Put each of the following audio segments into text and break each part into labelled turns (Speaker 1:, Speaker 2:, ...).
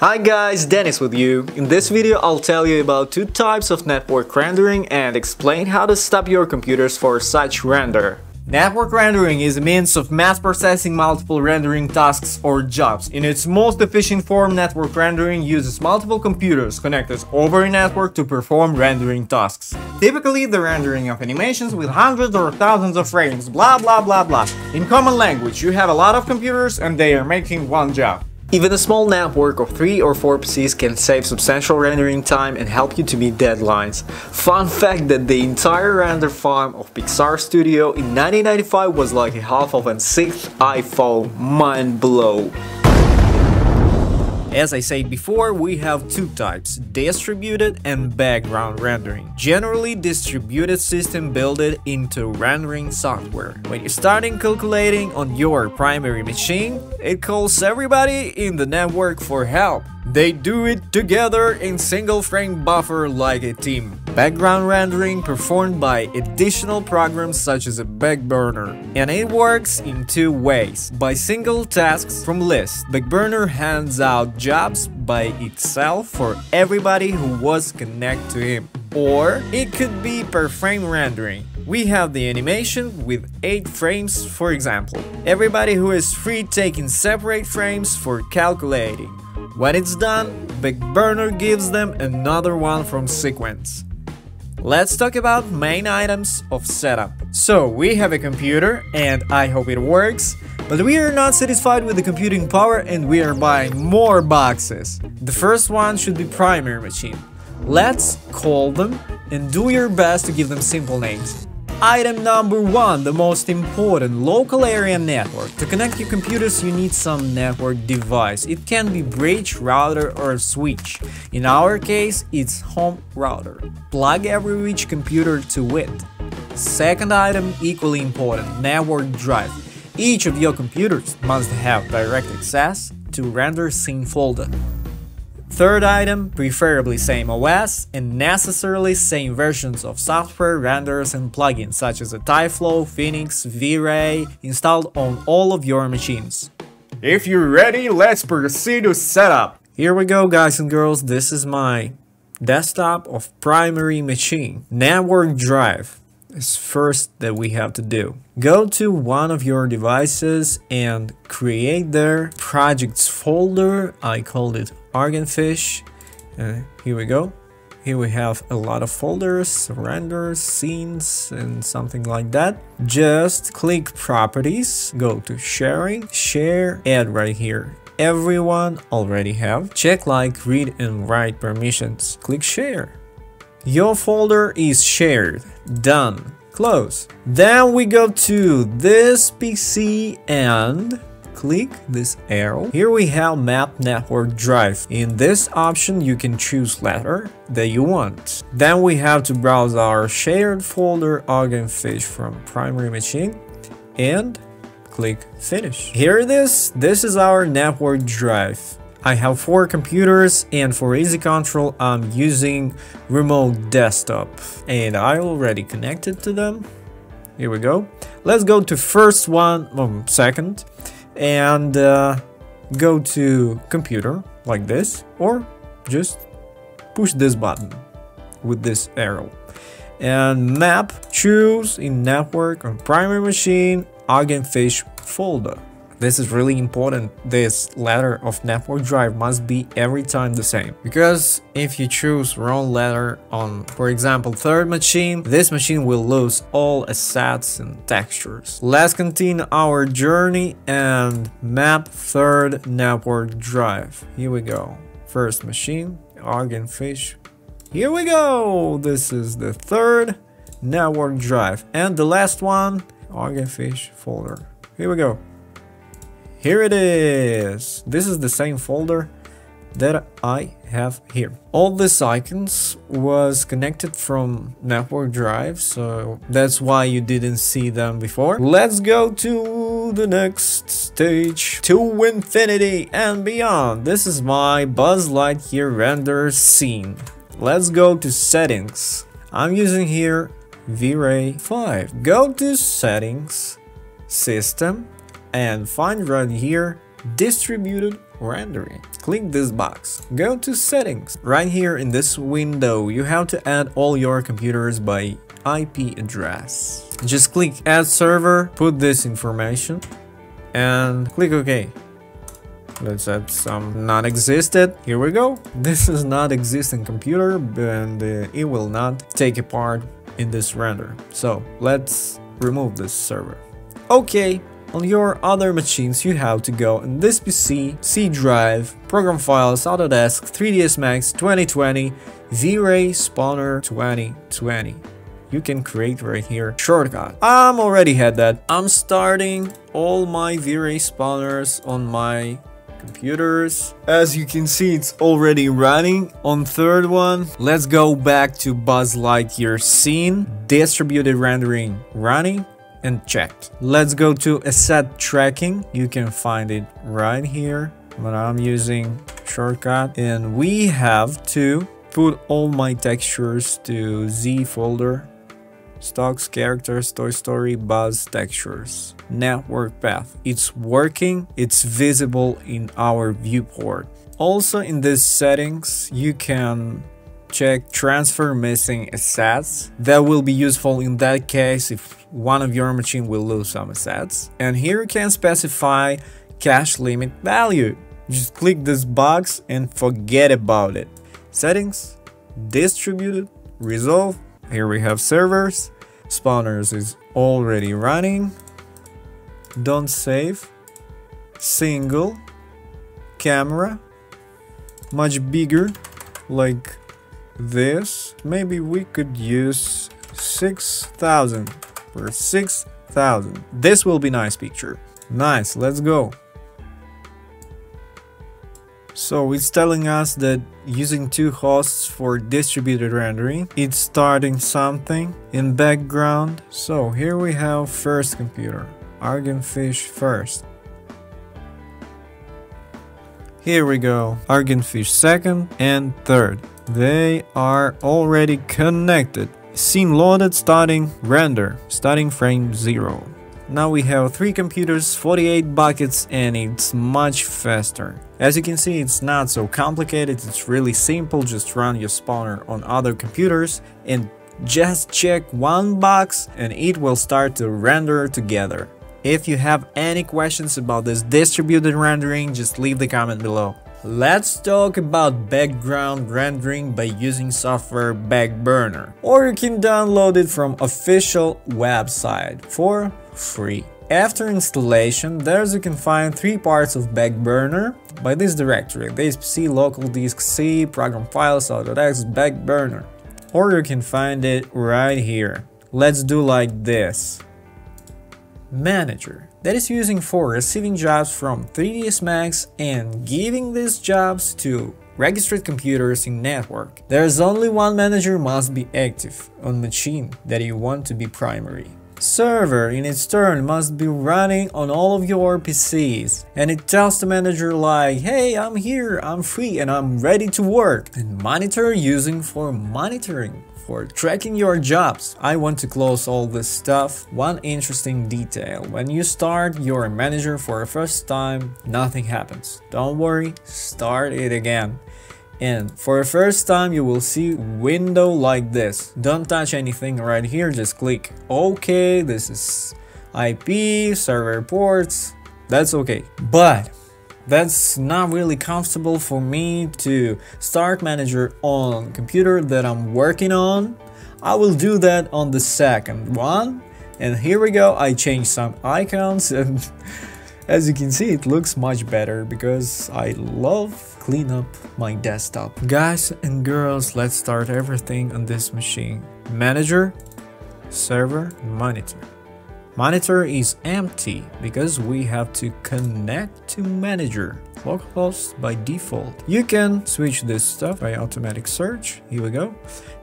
Speaker 1: Hi guys, Dennis with you. In this video I'll tell you about two types of network rendering and explain how to stop your computers for such render. Network rendering is a means of mass processing multiple rendering tasks or jobs. In its most efficient form, network rendering uses multiple computers connected over a network to perform rendering tasks. Typically, the rendering of animations with hundreds or thousands of frames, blah blah blah blah. In common language, you have a lot of computers and they are making one job. Even a small network of 3 or 4 PCs can save substantial rendering time and help you to meet deadlines. Fun fact that the entire render farm of Pixar Studio in 1995 was like a half of a sixth iPhone. Mind blow. As I said before, we have two types, distributed and background rendering. Generally, distributed system build it into rendering software. When you're starting calculating on your primary machine, it calls everybody in the network for help. They do it together in single frame buffer like a team. Background rendering performed by additional programs such as a Backburner. And it works in two ways. By single tasks from list. Backburner hands out jobs by itself for everybody who was connected to him. Or it could be per frame rendering. We have the animation with 8 frames for example. Everybody who is free taking separate frames for calculating. When it's done, Backburner gives them another one from sequence. Let's talk about main items of setup. So we have a computer and I hope it works, but we are not satisfied with the computing power and we are buying more boxes. The first one should be primary machine. Let's call them and do your best to give them simple names. Item number one, the most important, local area network. To connect your computers, you need some network device. It can be bridge, router or switch. In our case, it's home router. Plug every which computer to it. Second item, equally important, network drive. Each of your computers must have direct access to render scene folder. Third item, preferably same OS and necessarily same versions of software, renders and plugins such as a Tyflow, Phoenix, V-Ray installed on all of your machines. If you're ready, let's proceed to setup. Here we go guys and girls, this is my desktop of primary machine. Network drive is first that we have to do. Go to one of your devices and create their projects folder. I called it ArgentFish. Uh, here we go. Here we have a lot of folders, renders, scenes, and something like that. Just click properties, go to sharing, share, add right here. Everyone already have. Check like read and write permissions. Click share. Your folder is shared. Done. Close. Then we go to this PC and click this arrow. Here we have map network drive. In this option you can choose letter that you want. Then we have to browse our shared folder ArgentFish from primary machine and click finish. Here it is. This is our network drive. I have four computers and for easy control I'm using remote desktop and I already connected to them. Here we go. Let's go to first one, second and uh, go to computer like this or just push this button with this arrow and map choose in network on primary machine ArgentFish folder this is really important. This letter of network drive must be every time the same. Because if you choose wrong letter on, for example, third machine, this machine will lose all assets and textures. Let's continue our journey and map third network drive. Here we go. First machine, ArgentFish. Here we go! This is the third network drive. And the last one, ArgentFish folder. Here we go. Here it is! This is the same folder that I have here. All these icons was connected from network drive, so that's why you didn't see them before. Let's go to the next stage, to infinity and beyond. This is my Buzz Lightyear render scene. Let's go to settings. I'm using here V-Ray 5. Go to settings, system, and find right here distributed rendering. Click this box. Go to settings. Right here in this window, you have to add all your computers by IP address. Just click add server, put this information and click OK. Let's add some non-existent. Here we go. This is not existing computer and uh, it will not take a part in this render. So let's remove this server. Okay, on your other machines you have to go in this PC, C drive, program files, Autodesk, 3ds Max 2020, V-Ray Spawner 2020 you can create right here shortcut. I'm already had that. I'm starting all my V-Ray spawners on my computers. As you can see, it's already running. On third one, let's go back to Buzz Lightyear scene, distributed rendering running and checked. Let's go to asset tracking. You can find it right here, but I'm using shortcut and we have to put all my textures to Z folder stocks, characters, Toy Story, Buzz, textures. Network path. It's working, it's visible in our viewport. Also in these settings, you can check transfer missing assets. That will be useful in that case if one of your machine will lose some assets. And here you can specify cache limit value. Just click this box and forget about it. Settings, distributed, resolve, here we have servers. Spawners is already running. Don't save. Single. Camera. Much bigger. Like this. Maybe we could use 6000 for 6000. This will be nice picture. Nice, let's go. So it's telling us that using two hosts for distributed rendering, it's starting something in background. So here we have first computer, ArgentFish first. Here we go, ArgentFish second and third. They are already connected. Scene loaded starting render, starting frame 0. Now we have 3 computers, 48 buckets and it's much faster. As you can see it's not so complicated, it's really simple, just run your spawner on other computers and just check one box and it will start to render together. If you have any questions about this distributed rendering, just leave the comment below. Let's talk about background rendering by using software Backburner. Or you can download it from official website for free. After installation, there you can find three parts of Backburner by this directory, DSPC, local disk C, program files, Autodesk, Backburner. Or you can find it right here. Let's do like this. Manager that is using for receiving jobs from 3ds Max and giving these jobs to registered computers in network. There's only one manager must be active on machine that you want to be primary. Server in its turn must be running on all of your PCs and it tells the manager like hey I'm here I'm free and I'm ready to work and monitor using for monitoring for tracking your jobs. I want to close all this stuff. One interesting detail, when you start your manager for the first time, nothing happens. Don't worry, start it again. And for the first time you will see window like this. Don't touch anything right here, just click OK, this is IP, server ports, that's okay. But that's not really comfortable for me to start manager on computer that I'm working on. I will do that on the second one. And here we go, I changed some icons and as you can see it looks much better because I love clean up my desktop. Guys and girls, let's start everything on this machine. Manager, server, monitor. Monitor is empty because we have to connect to manager localhost by default. You can switch this stuff by automatic search. Here we go.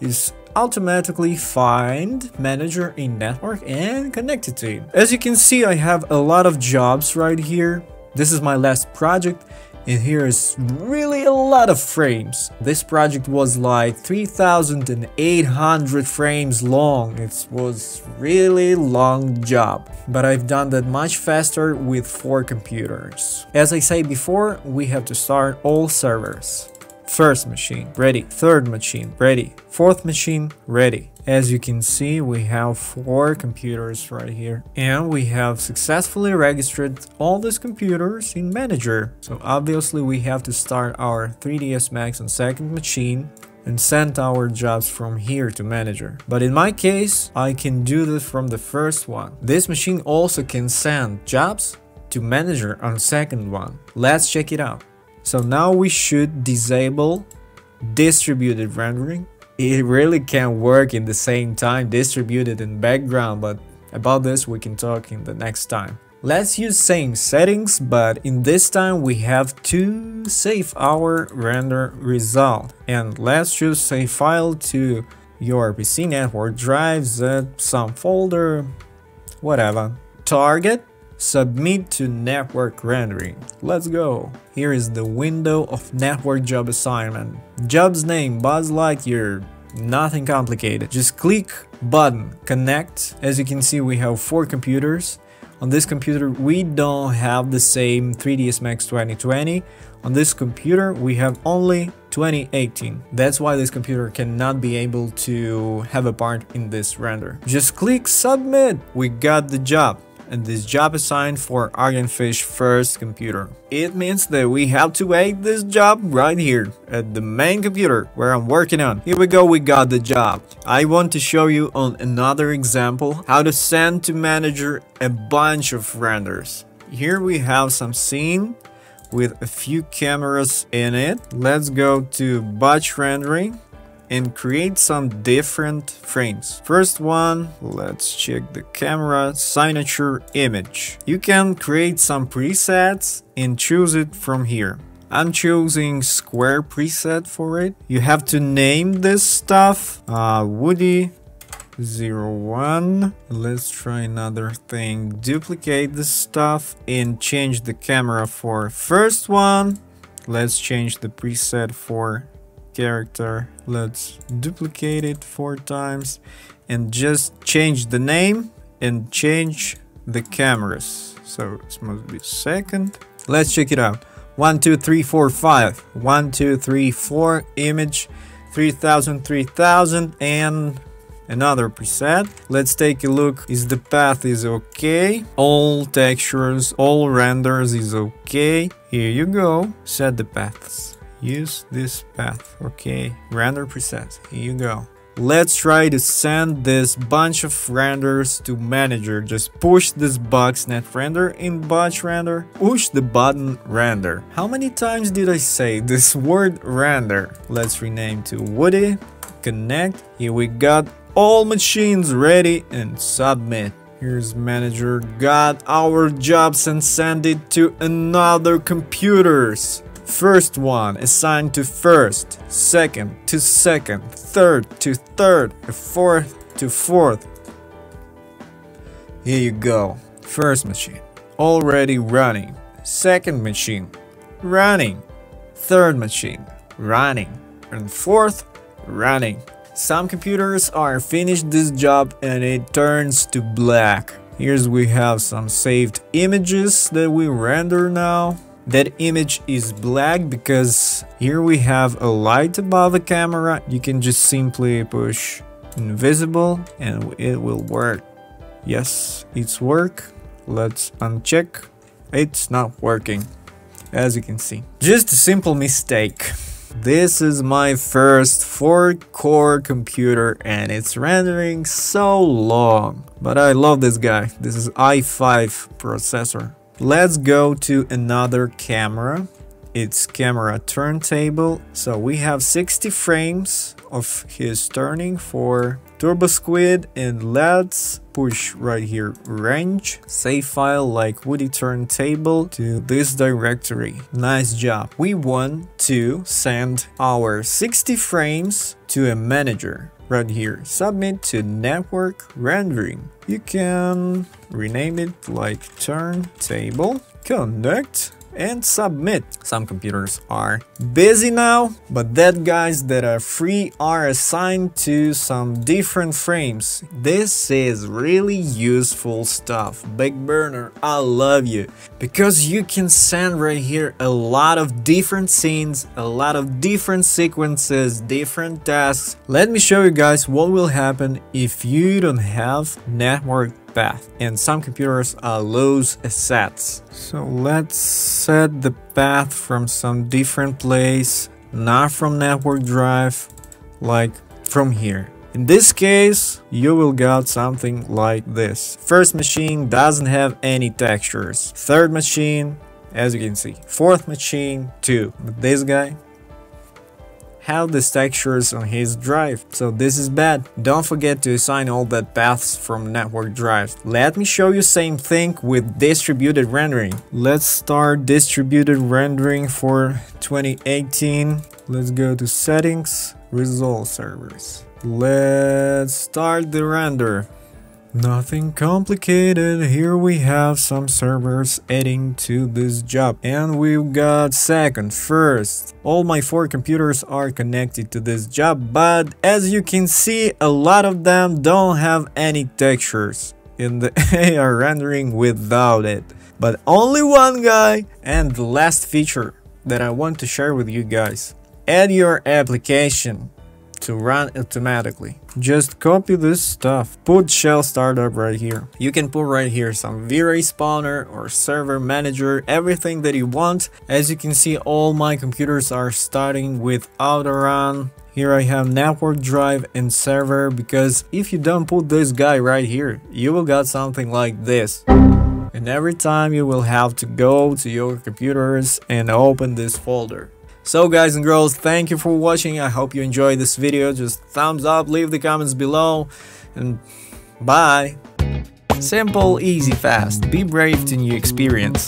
Speaker 1: Is automatically find manager in network and connect it to it. As you can see, I have a lot of jobs right here. This is my last project and here is really a lot of frames. This project was like 3800 frames long. It was really long job. But I've done that much faster with 4 computers. As I said before, we have to start all servers. First machine, ready. Third machine, ready. Fourth machine, ready. As you can see, we have four computers right here. And we have successfully registered all these computers in Manager. So obviously we have to start our 3ds Max on second machine and send our jobs from here to manager. But in my case, I can do this from the first one. This machine also can send jobs to manager on second one. Let's check it out. So now we should disable distributed rendering it really can't work in the same time distributed in background but about this we can talk in the next time. Let's use same settings but in this time we have to save our render result and let's choose save file to your PC network drive, zip, uh, some folder, whatever. Target Submit to network rendering. Let's go. Here is the window of network job assignment. Job's name Buzz Lightyear. Nothing complicated. Just click button connect. As you can see we have four computers. On this computer we don't have the same 3ds Max 2020. On this computer we have only 2018. That's why this computer cannot be able to have a part in this render. Just click submit. We got the job and this job assigned for ArgentFish first computer. It means that we have to wait this job right here at the main computer where I'm working on. Here we go, we got the job. I want to show you on another example how to send to manager a bunch of renders. Here we have some scene with a few cameras in it. Let's go to batch rendering and create some different frames. First one, let's check the camera signature image. You can create some presets and choose it from here. I'm choosing square preset for it. You have to name this stuff. Uh, Woody 01. Let's try another thing. Duplicate the stuff and change the camera for first one. Let's change the preset for character. Let's duplicate it four times and just change the name and change the cameras. So it must be second. Let's check it out. One, two, three, four, five. One, two, three, four. Image 3000, 3000 and another preset. Let's take a look. Is the path is okay? All textures, all renders is okay. Here you go. Set the paths use this path okay? Render preset here you go. Let's try to send this bunch of renders to manager. Just push this box net render in batch render. Push the button render. How many times did i say this word render? Let's rename to woody. Connect. Here we got all machines ready and submit. Here's manager. Got our jobs and send it to another computers. First one assigned to first, second to second, third to third, fourth to fourth. Here you go. First machine, already running. Second machine, running. Third machine, running. And fourth, running. Some computers are finished this job and it turns to black. Here's we have some saved images that we render now. That image is black because here we have a light above the camera. You can just simply push invisible and it will work. Yes, it's work. Let's uncheck. It's not working, as you can see. Just a simple mistake. This is my first 4-core computer and it's rendering so long. But I love this guy. This is i5 processor. Let's go to another camera. It's camera turntable. So we have 60 frames of his turning for Turbo Squid. And let's push right here range. Save file like woody turntable to this directory. Nice job. We want to send our 60 frames to a manager right here. Submit to network rendering. You can rename it like turntable. Connect and submit. Some computers are busy now, but that guys that are free are assigned to some different frames. This is really useful stuff. Big Burner, I love you. Because you can send right here a lot of different scenes, a lot of different sequences, different tasks. Let me show you guys what will happen if you don't have network path and some computers uh, lose sets. So let's set the path from some different place, not from network drive, like from here. In this case, you will get something like this. First machine doesn't have any textures. Third machine, as you can see. Fourth machine, too. But this guy have these textures on his drive, so this is bad. Don't forget to assign all that paths from network drive. Let me show you same thing with distributed rendering. Let's start distributed rendering for 2018. Let's go to settings, resolve servers. Let's start the render. Nothing complicated, here we have some servers adding to this job and we've got second, first. All my four computers are connected to this job but as you can see a lot of them don't have any textures in the AR rendering without it. But only one guy and the last feature that I want to share with you guys. Add your application to run automatically. Just copy this stuff. Put shell startup right here. You can put right here some V-Ray spawner or server manager, everything that you want. As you can see, all my computers are starting with Autorun. Here I have network drive and server because if you don't put this guy right here, you will get something like this. And every time you will have to go to your computers and open this folder. So guys and girls, thank you for watching. I hope you enjoyed this video. Just thumbs up, leave the comments below, and bye. Simple, easy, fast. Be brave to new experience.